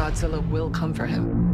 Godzilla will come for him.